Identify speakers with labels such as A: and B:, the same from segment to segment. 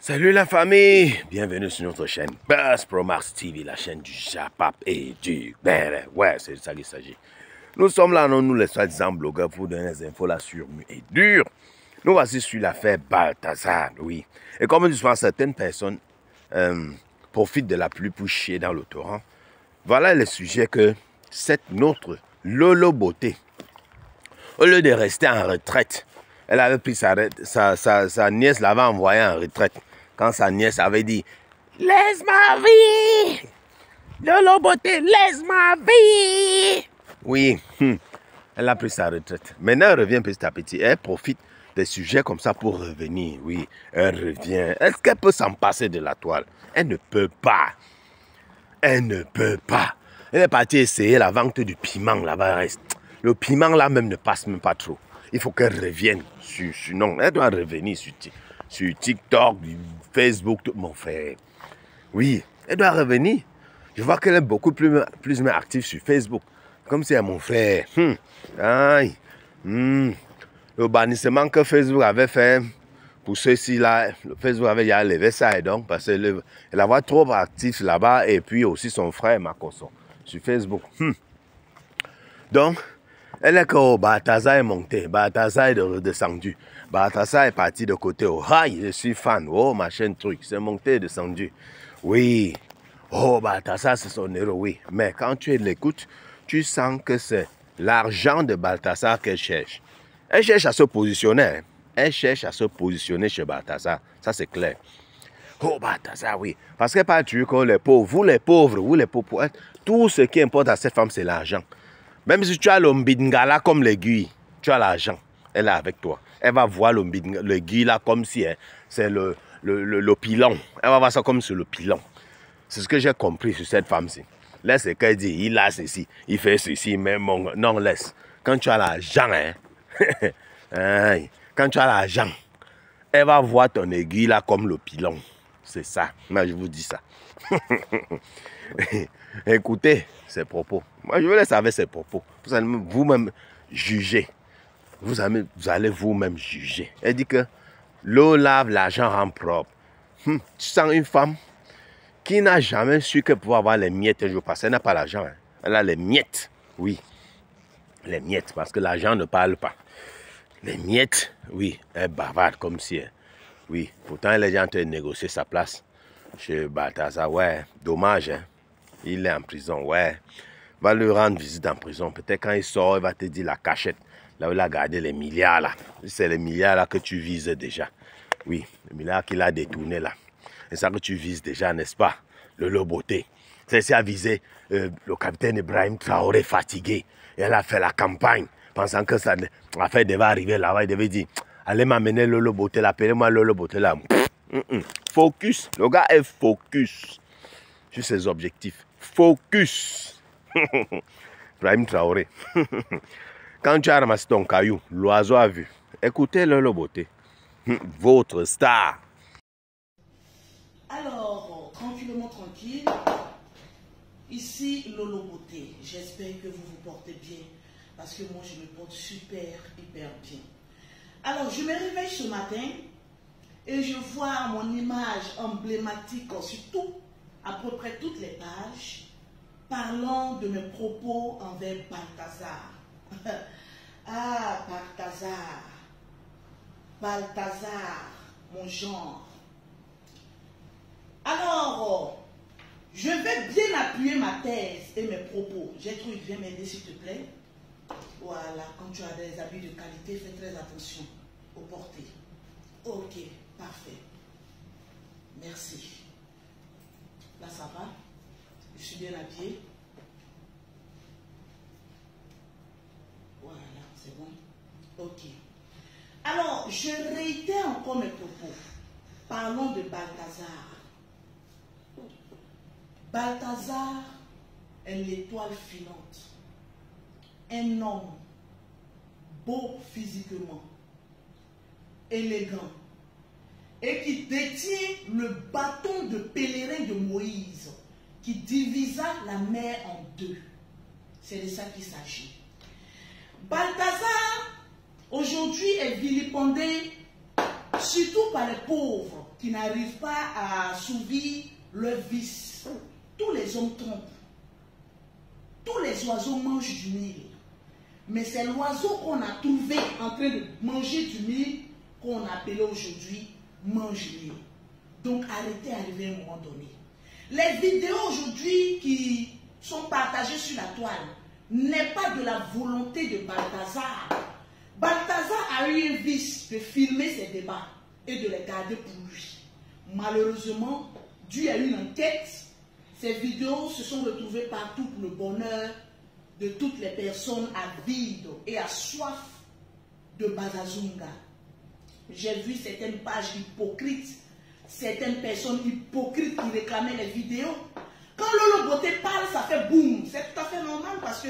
A: Salut la famille, bienvenue sur notre chaîne Buzz Pro TV, la chaîne du Japap et du Bere. Ouais, c'est ça qu'il s'agit. Nous sommes là, non, nous les soi-disant blogueurs pour donner des infos là sur et dur. Nous voici sur l'affaire Balthazar, oui. Et comme souvent certaines personnes euh, profitent de la pluie pour chier dans le torrent, voilà le sujet que cette notre Lolo Beauté, au lieu de rester en retraite, elle avait pris sa, sa, sa, sa nièce, l'avait envoyée en retraite. Quand sa nièce avait dit Laisse ma vie Lolo Beauté, laisse ma vie Oui, hum, elle a pris sa retraite. Maintenant, elle revient petit à petit. Elle profite des sujets comme ça pour revenir. Oui, elle revient. Est-ce qu'elle peut s'en passer de la toile? Elle ne peut pas. Elle ne peut pas. Elle est partie essayer la vente du piment là-bas. Le piment là même ne passe même pas trop. Il faut qu'elle revienne sur, Non, elle doit revenir sur, sur TikTok, Facebook, tout mon frère. Oui, elle doit revenir. Je vois qu'elle est beaucoup plus, plus active sur Facebook. Comme si elle mon frère. Hum. Aïe. Hum. Le bannissement que Facebook avait fait pour ceux-ci là, Facebook avait déjà levé ça et donc parce qu'elle la voit trop active là-bas et puis aussi son frère Makoso sur Facebook. Hum. Donc, elle est que Balthazar est monté, Balthazar est redescendu. Balthazar est parti de côté. Oh, je suis fan. Oh, machin truc. C'est monté descendu. Oui. Oh, Balthazar, c'est son héros, oui. Mais quand tu l'écoutes, tu sens que c'est l'argent de Balthazar qu'elle cherche. Elle cherche à se positionner. Hein. Elle cherche à se positionner chez Balthazar. Ça, c'est clair. Oh, Balthazar, oui. Parce qu'elle pas tu que les pauvres. Vous, les pauvres, vous, les pauvres, tout ce qui importe à cette femme, c'est l'argent. Même si tu as l'ombingala comme l'aiguille, tu as l'argent. Elle est avec toi. Elle va voir l'aiguille là comme si hein, c'est le, le, pilon. Elle va voir ça comme sur le pilon. C'est ce que j'ai compris sur cette femme-ci. Laisse ce qu'elle dit. Il a ceci, il fait ceci, mais mon... Non, laisse. Quand tu as l'argent, hein, quand tu as l'argent, elle va voir ton aiguille là comme le pilon. C'est ça. Moi, je vous dis ça. Écoutez ses propos. Moi, je veux laisser avec ses propos. Vous vous-même juger. Vous allez vous-même juger. Elle dit que l'eau lave, l'argent rend propre. Hum, tu sens une femme qui n'a jamais su que pouvoir avoir les miettes un jour n'a pas l'argent. Hein. Elle a les miettes. Oui. Les miettes, parce que l'argent ne parle pas. Les miettes, oui, elle bavarde comme si. Hein. Oui, pourtant elle est en train de négocier sa place chez Balthazar. Ouais, dommage. Hein. Il est en prison, ouais. Va lui rendre visite en prison. Peut-être quand il sort, il va te dire la cachette. Là où il a gardé les milliards là. C'est les milliards là que tu vises déjà. Oui, les milliards qu'il a détournés là. C'est ça que tu vises déjà, n'est-ce pas? Le loboté. C'est ça a visé euh, le capitaine Ibrahim Traoré fatigué. Et elle a fait la campagne, pensant que ça, l'affaire devait arriver là-bas. Il devait dire, allez m'amener le loboté là, appelez-moi le loboté là. Focus. Le gars est focus sur ses objectifs. Focus. Ibrahim Traoré. Quand tu as ramassé ton caillou, l'oiseau a vu. Écoutez-le, le beauté. Votre star.
B: Alors, tranquillement, tranquille. Ici, Lolo Beauté. J'espère que vous vous portez bien. Parce que moi, je me porte super, hyper bien. Alors, je me réveille ce matin et je vois mon image emblématique sur tout, à peu près toutes les pages parlant de mes propos envers Balthazar. Ah, Balthazar. Balthazar, mon genre. Alors, je vais bien appuyer ma thèse et mes propos. J'ai trouvé, viens m'aider s'il te plaît. Voilà, quand tu as des habits de qualité, fais très attention au porté. Ok, parfait. Merci. Là, ça va? Je suis bien habillé. Voilà, c'est bon. Ok. Alors, je réitère encore mes propos. Parlons de Balthazar. Balthazar est l'étoile filante. Un homme beau physiquement, élégant, et qui détient le bâton de pèlerin de Moïse, qui divisa la mer en deux. C'est de ça qu'il s'agit. Balthazar, aujourd'hui, est vilipendé surtout par les pauvres. qui n'arrivent pas à assouvir leur vice. Tous les hommes trompent. Tous les oiseaux mangent du mil. Mais c'est l'oiseau qu'on a trouvé en train de manger du mil qu'on appelait aujourd'hui mange. Donc arrêtez d'arriver à un moment donné. Les vidéos aujourd'hui qui sont partagées sur la toile n'est pas de la volonté de Balthazar. Balthazar a eu un vice de filmer ses débats et de les garder pour lui. Malheureusement, dû à une enquête, ces vidéos se sont retrouvées partout pour le bonheur de toutes les personnes avides et à soif de Bazazunga. J'ai vu certaines pages hypocrites, certaines personnes hypocrites qui réclamaient les vidéos. Quand Lolo Beauté parle, ça fait boum. C'est tout à fait normal parce que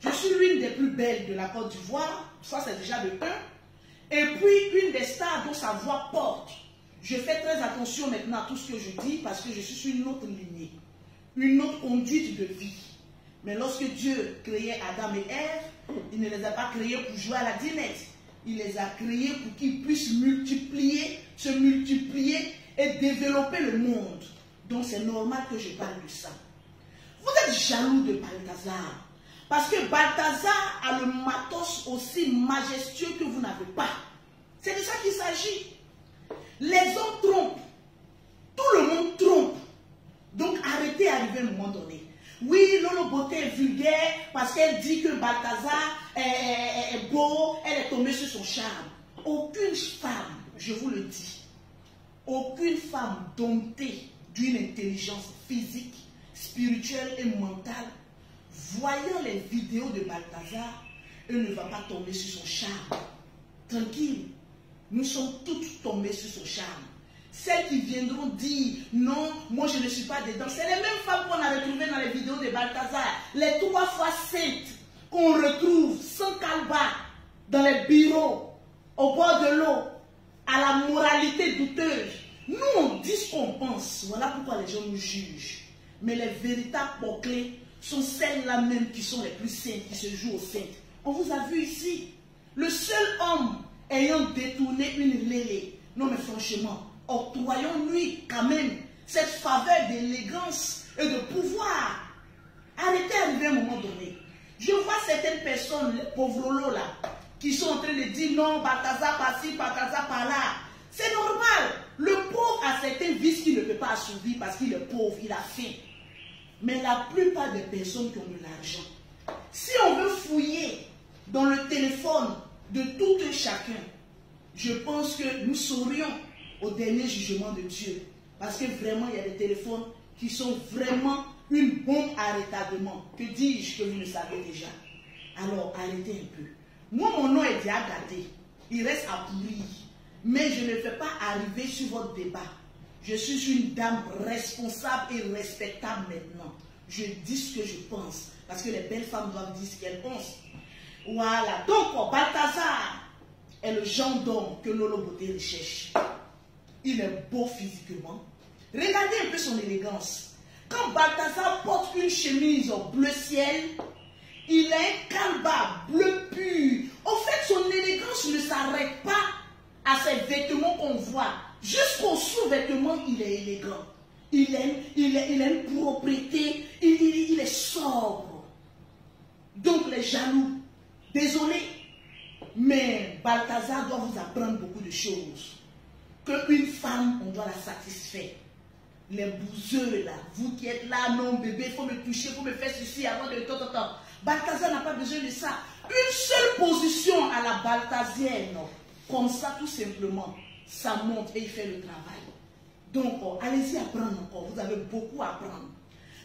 B: je suis l'une des plus belles de la Côte d'Ivoire. Ça, c'est déjà le 1. Et puis, une des stars dont sa voix porte. Je fais très attention maintenant à tout ce que je dis parce que je suis sur une autre lignée, une autre conduite de vie. Mais lorsque Dieu créait Adam et Ève, il ne les a pas créés pour jouer à la dinette. Il les a créés pour qu'ils puissent multiplier, se multiplier et développer le monde. Donc c'est normal que je parle de ça. Vous êtes jaloux de Balthazar. Parce que Balthazar a le matos aussi majestueux que vous n'avez pas. C'est de ça qu'il s'agit. Les hommes trompent. Tout le monde trompe. Donc arrêtez d'arriver à un moment donné. Oui, Lolo Beauté est vulgaire parce qu'elle dit que Balthazar est, est, beau, elle est tombée sur son charme. Aucune femme, je vous le dis, aucune femme domptée d'une intelligence physique, spirituelle et mentale, voyant les vidéos de Balthazar, elle ne va pas tomber sur son charme. Tranquille, nous sommes toutes tombées sur son charme. Celles qui viendront dire non, moi je ne suis pas dedans. C'est les mêmes femmes qu'on a retrouvées dans les vidéos de Balthazar. Les trois fois saintes qu'on retrouve sans calba dans les bureaux, au bord de l'eau, à la moralité douteuse. Nous, on dit ce qu'on pense. Voilà pourquoi les gens nous jugent. Mais les véritables clés sont celles-là même qui sont les plus saintes, qui se jouent aux saintes. On vous a vu ici. Le seul homme ayant détourné une lélé. Non, mais franchement, octroyons-lui quand même cette faveur d'élégance et de pouvoir. Arrêtez d'arriver à un moment donné. Je vois certaines personnes, les pauvres là, qui sont en train de dire non, Balthazar par-ci, Balthazar par-là. C'est normal. Le pauvre a certains vices qu'il ne peut pas assouvir parce qu'il est pauvre, il a faim. Mais la plupart des personnes qui ont de l'argent, si on veut fouiller dans le téléphone de tout un chacun, je pense que nous saurions au dernier jugement de Dieu. Parce que vraiment, il y a des téléphones qui sont vraiment une bombe à retardement. Que dis-je que vous ne savez déjà? Alors, arrêtez un peu. Moi, mon nom est déjà gâté. Il reste à pourrir. Mais je ne fais pas arriver sur votre débat. Je suis une dame responsable et respectable maintenant. Je dis ce que je pense. Parce que les belles femmes doivent dire ce qu'elles pensent. Voilà. Donc, Balthazar est le genre d'homme que Lolo Beauté recherche. Il est beau physiquement. Regardez un peu son élégance. Quand Balthazar porte une chemise en bleu ciel, il a un calba bleu pur. En fait, son élégance ne s'arrête pas à ses vêtements qu'on voit. Jusqu'au sous-vêtement, il est élégant. Il, aime, il, a, il a une propriété, il, est sobre. Donc les jaloux, désolé, mais Balthazar doit vous apprendre beaucoup de choses. Qu'une femme, on doit la satisfaire. Les bouseux là, vous qui êtes là, non bébé, il faut me toucher, il faut me faire ceci avant de temps. Balthazar n'a pas besoin de ça. Une seule position à la balthazienne, comme ça tout simplement, ça monte et il fait le travail. Donc, oh, allez-y apprendre encore, vous avez beaucoup à apprendre.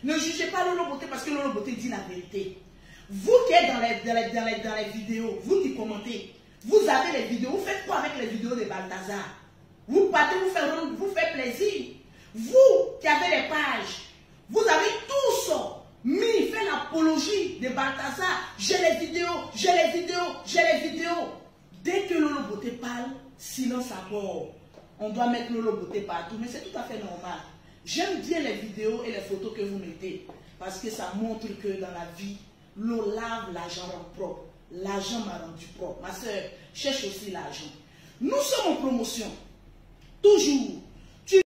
B: Ne jugez pas Lolo Beauté parce que Lolo Beauté dit la vérité. Vous qui êtes dans les, dans, les, dans, les, dans les vidéos, vous qui commentez, vous avez les vidéos, vous faites quoi avec les vidéos de Balthazar? Vous partez vous faire, vous faire plaisir. Vous qui avez les pages, vous avez tous mis, fait l'apologie de Balthazar. J'ai les vidéos, j'ai les vidéos, j'ai les vidéos. Dès que Lolo Beauté parle, silence à bord. On doit mettre Lolo Beauté partout, mais c'est tout à fait normal. J'aime bien les vidéos et les photos que vous mettez, parce que ça montre que dans la vie, l'eau lave, l'argent rend propre. L'argent m'a rendu propre. Ma soeur cherche aussi l'argent. Nous sommes en promotion. Toujours